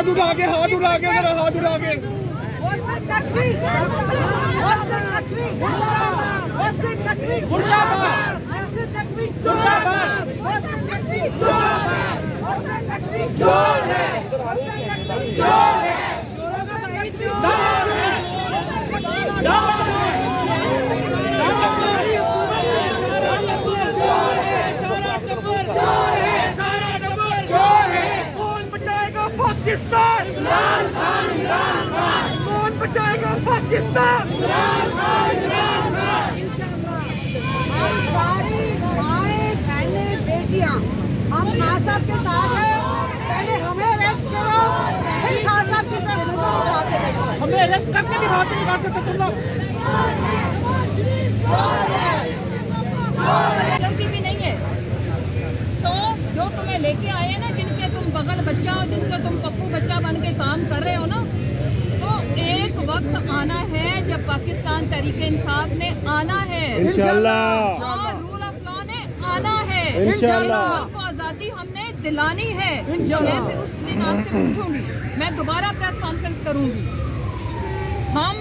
ہاتھ اٹھا کے ہاتھ اٹھا کے ذرا ہاتھ اٹھا کے۔ زندہ پاکستان! عمران خان عمران خان! کون بچائے گا پاکستان؟ عمران خان عمران خان! انشاءاللہ ہم ساری مائیں بہنیں بیٹیاں ہم خان صاحب کے ساتھ ہیں۔ پہلے ہمیں ریسٹ کرو پھر خان صاحب کی طرف نظر اٹھاتے ہیں ہمیں ریسٹ کر کے بھی ہاتھ نہیں کھا سکتے تم لوگ بھی نہیں ہے۔ سو جو تمہیں لے کے آئے ہیں نا زمانہ ہے جب پاکستان تحریک انصاف نے آنا ہے۔ انشاءاللہ۔ رول آف لاؤ نے آنا ہے۔ انشاءاللہ۔ کو آزادی ہم نے دلانی ہے۔ جو میں پھر اس دن آپ سے پوچھوں گی۔ میں دوبارہ پریس کانفرنس کروں گی۔ ہم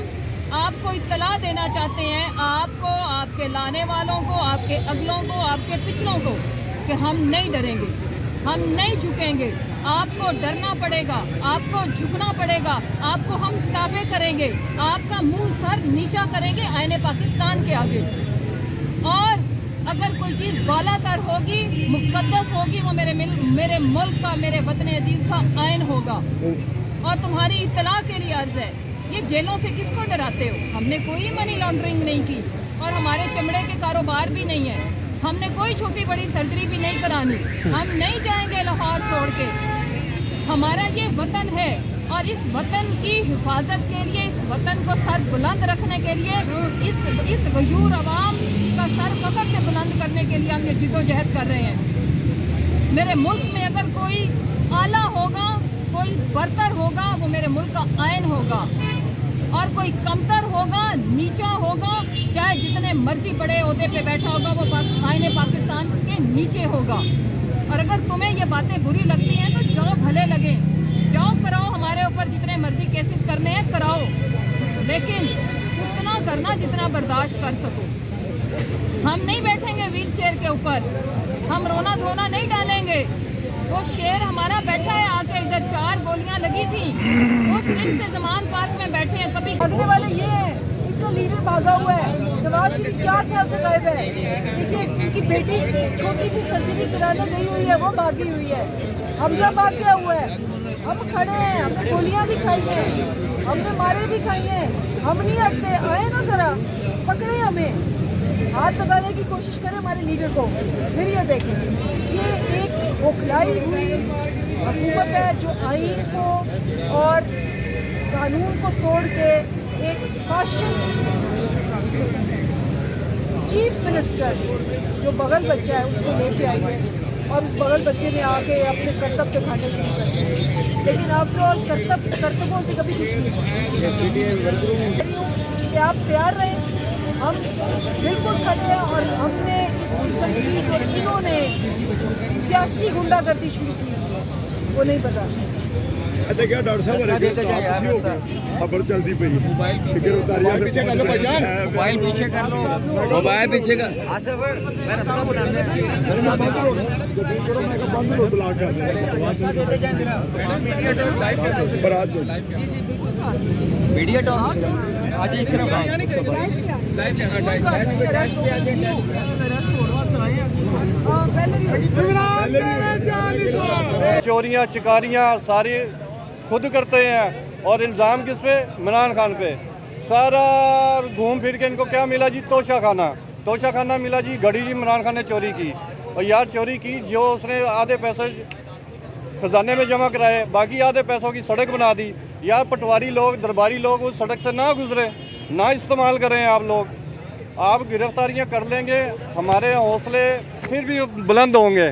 آپ کو اطلاع دینا چاہتے ہیں آپ کو آپ کے لانے والوں کو آپ کے اگلوں کو آپ کے پچھلوں کو کہ ہم نہیں ڈریں گے۔ ہم نہیں جھکیں گے۔ آپ کو ڈرنا پڑے گا، آپ کو جھکنا پڑے گا، آپ کو ہم تابع کریں گے۔ آپ کا منہ سر نیچا کریں گے آئین پاکستان کے آگے۔ اور اگر کوئی چیز بالا تر ہوگی، مقدس ہوگی، وہ میرے مل، میرے ملک کا، میرے وطن عزیز کا آئین ہوگا۔ اور تمہاری اطلاع کے لیے عرض ہے، یہ جیلوں سے کس کو ڈراتے ہو؟ ہم نے کوئی منی لانڈرنگ نہیں کی۔ اور ہمارے چمڑے کے کاروبار بھی نہیں ہے ہم نے کوئی چھوٹی بڑی سرجری بھی نہیں کرانی۔ ہم نہیں جائیں گے لاہور چھوڑ کے۔ ہمارا یہ وطن ہے اور اس وطن کی حفاظت کے لیے، اس وطن کو سر بلند رکھنے کے لیے، اس اس غیور عوام کا سر فخر سے بلند کرنے کے لیے ہم یہ جد و جہد کر رہے ہیں۔ میرے ملک میں اگر کوئی اعلیٰ ہوگا، کوئی برتر ہوگا، وہ میرے ملک کا آئین ہوگا۔ اور کوئی کمتر ہوگا، نیچا ہوگا، چاہے جتنے مرضی بڑے عہدے پہ بیٹھا ہوگا، وہ آئین پاکستان کے نیچے ہوگا۔ اور اگر تمہیں یہ باتیں بری لگتی ہیں، تو جاؤ بھلے لگیں۔ جاؤ، کراؤ ہمارے اوپر جتنے مرضی کیسز کرنے ہیں، کراؤ۔ لیکن اتنا کرنا جتنا برداشت کر سکو۔ ہم نہیں بیٹھیں گے ویل چیئر کے اوپر۔ ہم رونا دھونا نہیں ڈالیں گے۔ وہ شیر ہمارا بیٹھا ہے آ کے ادھر چار گولیاں لگی تھیں۔ زمان پارک میں بیٹھے ہیں، کبھی بھاگنے والے یہ ہیں، ان کا لیڈر بھاگا ہوا ہے، نواز شریف چار سال سے غائب ہے۔ دیکھیے، ان کی بیٹی چھوٹی سی سرجری کرانے گئی ہوئی ہے، وہ بھاگی ہوئی ہے۔ حمزہ بھاگ گیا ہوا ہے۔ ہم کھڑے ہیں، ہم نے گولیاں بھی کھائی ہیں، ہم نے مارے بھی کھائی ہیں۔ ہم نہیں ہٹتے، آئے نا ذرا، پکڑے ہمیں۔ ہاتھ لگانے کی کوشش کریں ہمارے لیڈر کو۔ پھر یہ دیکھیں، یہ ایک اوکھلائی ہوئی حکومت ہے جو آئین کو اور قانون کو توڑ کے ایک فاشسٹ چیف منسٹر جو بغل بچہ ہے، اس کو لے کے آئی ہے اور اس بغل بچے نے آ کے اپنے کرتب دکھانے شروع کر دیے لیکن آپ لوگ کرتب، کرتبوں سے کبھی کچھ نہیں کہ آپ تیار رہیں ہم بالکل کھڑے ہیں اور ہم نے اس قسم کی جو انہوں نے سیاسی گنڈا گردی شروع کی، وہ نہیں برداشت۔ ਇੱਥੇ ਕਿਹਾ ਡਾਕਟਰ ਸਾਹਿਬ ਅਰੇ ਦੇ ਤਾਂ ਤੁਸੀਂ ਹੋ ਗਏ ਅਬਰ ਚਲਦੀ ਪਈ ਫਿਕਰ ਉਤਾਰਿਆ ਪਿੱਛੇ ਕਰ ਲੋ ਭਾਈ ਮੋਬਾਈਲ ਪਿੱਛੇ ਕਰ ਲੋ ਮੋਬਾਈਲ ਪਿੱਛੇ ਕਰ ਆ ਸਰ ਮੈਂ ਰਸਤਾ ਬਣਾਉਂਦਾ ਮੇਰੇ ਨਾਲ ਬੰਦ ਹੋ ਗੱਡੀ ਜਿਹੜਾ ਮੈਂ ਕਿਹਾ ਬੰਦ ਹੋ ਬਲਾਕ ਕਰ ਰਸਤਾ ਦੇ ਦੇ ਜਾਂਦੇ ਨਾ ਮੀਡੀਆ ਸ਼ੋਅ ਲਾਈਵ ਹੈ ਤੁਸੀਂ ਬਰਾਤ ਜੀ ਮੀਡੀਆ ਟਾਕ ਅੱਜ ਇਸ ਤਰ੍ਹਾਂ ਬਾਤ ਨਹੀਂ ਕਰ ਲਾਈਵ ਹੈ ਹਾਂ ਟਾਈਮ ਹੈ ਮੇਰਾ ਛੋੜੋ ਹੱਥ ਆਏ ਆ ਪਹਿਲੇ ਵੀ ਪਹਿਲੇ ਵੀ چوریاں، چکاریاں ساری خود کرتے ہیں اور الزام کس پہ؟ عمران خان پہ۔ سارا گھوم پھر کے ان کو کیا ملا جی؟ توشا خانہ۔ توشہ خانہ ملا جی گھڑی جی عمران خان نے چوری کی۔ اور یار چوری کی جو اس نے آدھے پیسے خزانے میں جمع کرائے، باقی آدھے پیسوں کی سڑک بنا دی۔ یار پٹواری لوگ، درباری لوگ اس سڑک سے نہ گزرے، نہ استعمال کریں آپ لوگ۔ آپ گرفتاریاں کر لیں گے، ہمارے حوصلے پھر بھی بلند ہوں گے۔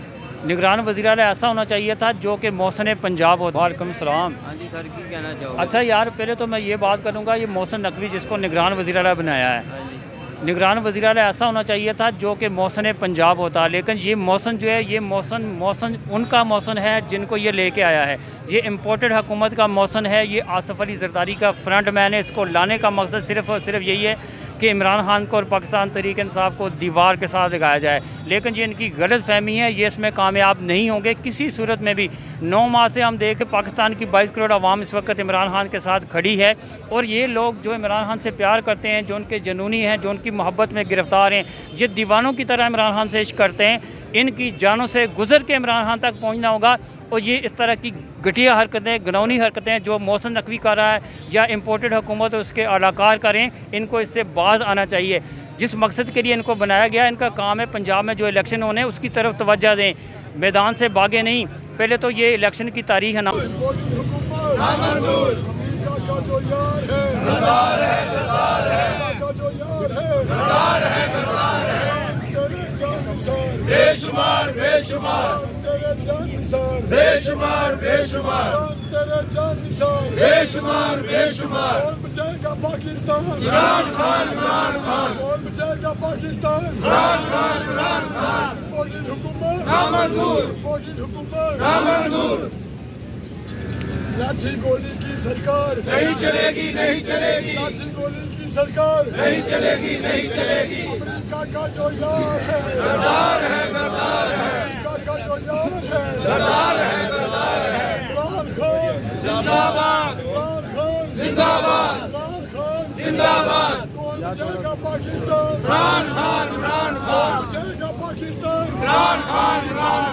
نگران وزیر اعلیٰ ایسا ہونا چاہیے تھا جو کہ محسن پنجاب ہو وعلیکم السلام۔ ہاں جی سر کی کہنا چاہو گے؟ اچھا یار پہلے تو میں یہ بات کروں گا یہ محسن نقوی جس کو نگران وزیر اعلیٰ بنایا ہے۔ ہاں جی۔ نگران وزیر اعلیٰ ایسا ہونا چاہیے تھا جو کہ محسن پنجاب ہوتا لیکن یہ موسن جو ہے یہ موسن موسن ان کا موسن ہے جن کو یہ لے کے آیا ہے۔ یہ امپورٹڈ حکومت کا موسن ہے یہ آصف علی زرداری کا فرنٹ مین ہے اس کو لانے کا مقصد صرف اور صرف یہی ہے کہ عمران خان کو اور پاکستان تحریک انصاف کو دیوار کے ساتھ لگایا جائے۔ لیکن یہ ان کی غلط فہمی ہے، یہ اس میں کامیاب نہیں ہوں گے۔ کسی صورت میں بھی نو ماہ سے ہم دیکھیں، پاکستان کی بائیس کروڑ عوام اس وقت عمران خان کے ساتھ کھڑی ہے۔ اور یہ لوگ جو عمران خان سے پیار کرتے ہیں، جو ان کے جنونی ہیں، جو ان کی محبت میں گرفتار ہیں، یہ دیوانوں کی طرح عمران خان سے عشق کرتے ہیں۔ ان کی جانوں سے گزر کے عمران خان تک پہنچنا ہوگا اور یہ اس طرح کی گھٹیا حرکتیں، گنونی حرکتیں جو محسن نقوی کر رہا ہے یا امپورٹڈ حکومت اس کے اعلی کریں، ان کو اس سے باز آنا چاہیے۔ جس مقصد کے لیے ان کو بنایا گیا، ان کا کام ہے پنجاب میں جو الیکشن ہونے، اس کی طرف توجہ دیں۔ میدان سے باغے نہیں۔ پہلے تو یہ الیکشن کی تاریخ ہے نا۔ ہے امریکہ کا جو یار ہے تیرے جان نثار بے شمار بے شمار تیرے جان نثار بے شمار بے شمار تیرے جان نثار بے شمار بے شمار کون بچائے گا پاکستان عمران خان عمران خان کون بچائے گا پاکستان عمران خان عمران خان موجود سرکار۔ نہیں چلے گی نہیں چلے گی۔ لاٹھی گولی کی سرکار نہیں چلے گی نہیں چلے گی امریکہ کا جو یار ہے۔ غدار ہے غدار ہے۔ امریکہ کا جو یار ہے۔ غدار ہے غدار ہے۔ عمران خان۔ زندہ باد۔ عمران خان۔ زندہ باد۔ عمران خان۔ زندہ باد۔ کون بچائے گا پاکستان؟ عمران خان عمران خان۔ بچائے گا پاکستان؟ عمران خان عمران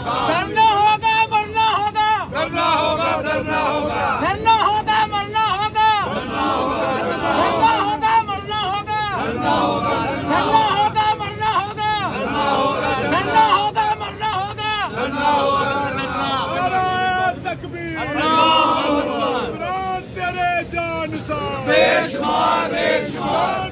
تیرے جان سار بے شمار بے شمار